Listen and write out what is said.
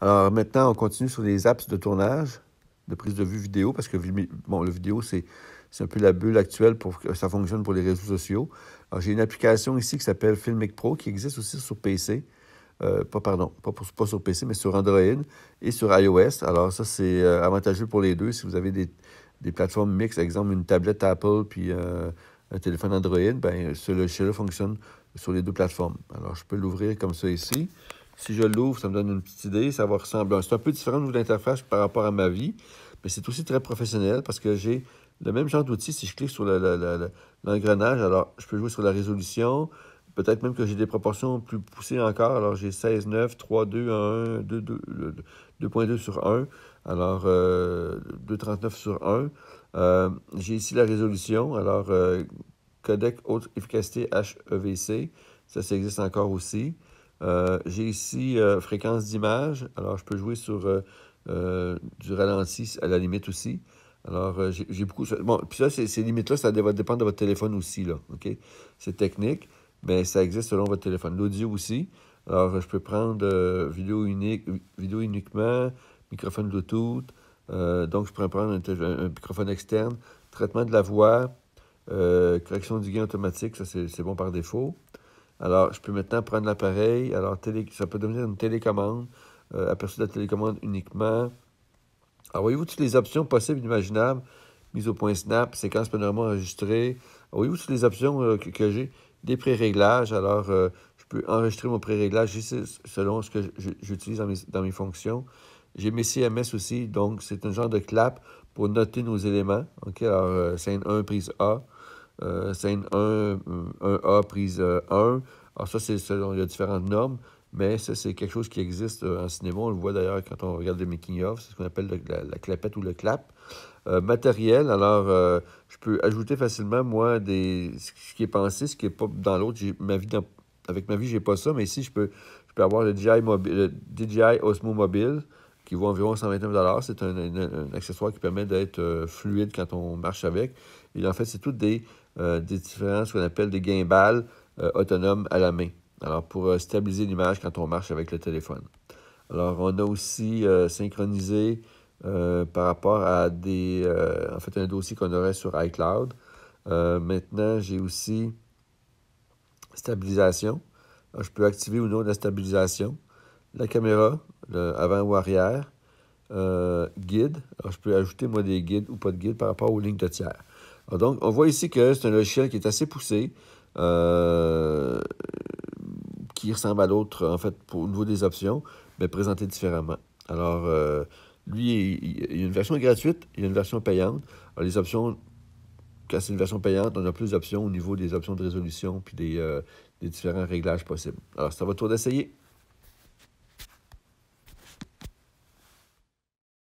Alors maintenant, on continue sur les apps de tournage, de prise de vue vidéo, parce que bon, le vidéo, c'est un peu la bulle actuelle pour que ça fonctionne pour les réseaux sociaux. Alors, j'ai une application ici qui s'appelle Filmic Pro, qui existe aussi sur PC. Euh, pas, pardon, pas, pas, sur PC, mais sur Android et sur iOS. Alors, ça, c'est euh, avantageux pour les deux. Si vous avez des, des plateformes mixtes, exemple une tablette Apple puis euh, un téléphone Android, ben ce logiciel-là fonctionne sur les deux plateformes. Alors, je peux l'ouvrir comme ça ici. Si je l'ouvre, ça me donne une petite idée. Ça va ressembler. C'est un peu différent de l'interface par rapport à ma vie, mais c'est aussi très professionnel parce que j'ai le même genre d'outil. Si je clique sur l'engrenage, alors je peux jouer sur la résolution. Peut-être même que j'ai des proportions plus poussées encore. Alors, j'ai 16, 9, 3, 2, 1, 2, 2.2 sur 1. Alors, 2.39 euh, sur 1. Euh, j'ai ici la résolution. Alors, euh, codec haute efficacité HEVC. Ça, ça existe encore aussi. J'ai ici fréquence d'image. Alors, je peux jouer sur du ralenti à la limite aussi. Alors, j'ai beaucoup... Bon, puis ça, ces limites-là, ça va dépendre de votre téléphone aussi, là, OK? C'est technique mais ça existe selon votre téléphone. L'audio aussi. Alors, je peux prendre euh, vidéo unique, vidéo uniquement, microphone Bluetooth. Euh, donc, je pourrais prendre un, microphone externe, traitement de la voix, euh, correction du gain automatique, ça c'est bon par défaut. Alors, je peux maintenant prendre l'appareil. Alors, télé, ça peut devenir une télécommande, aperçu de la télécommande uniquement. Alors, voyez-vous toutes les options possibles et imaginables, mise au point Snap, séquence panorama enregistrée. Voyez-vous toutes les options que j'ai? Des pré-réglages. Alors, euh, je peux enregistrer mon pré-réglage selon ce que j'utilise dans mes, fonctions. J'ai mes CMS aussi, donc c'est un genre de clap pour noter nos éléments. OK, alors, euh, scène 1, prise A. Euh, scène 1, 1A, prise 1. Alors, ça, c'est selon, a différentes normes, mais ça, c'est quelque chose qui existe en cinéma. On le voit d'ailleurs quand on regarde le making-of. C'est ce qu'on appelle la, la, clapette ou le clap. Euh, matériel, alors euh, je peux ajouter facilement, moi, des, ce qui est pensé, ce qui n'est pas dans l'autre. Ma vie avec ma vie, j'ai pas ça, mais ici, je peux, je peux avoir le DJI, mobile, DJI Osmo Mobile qui vaut environ 129 C'est un, accessoire qui permet d'être euh, fluide quand on marche avec. Et en fait, c'est toutes des, des différents, ce qu'on appelle des gimbals autonomes à la main. Alors, pour stabiliser l'image quand on marche avec le téléphone. Alors, on a aussi synchronisé euh, par rapport à des, euh, en fait, un dossier qu'on aurait sur iCloud. Euh, maintenant, j'ai aussi stabilisation. je peux activer ou non la stabilisation. La caméra, avant ou arrière. guide. Alors, je peux ajouter, moi, des guides ou pas de guides par rapport aux lignes de tiers. donc, on voit ici que c'est un logiciel qui est assez poussé, qui ressemble à l'autre, en fait, au niveau des options, mais présenté différemment. Alors, lui, il, y a une version gratuite, il y a une version payante. Les options, quand c'est une version payante, on a plus d'options au niveau des options de résolution puis des, euh, des différents réglages possibles. Alors, c'est à votre tour d'essayer.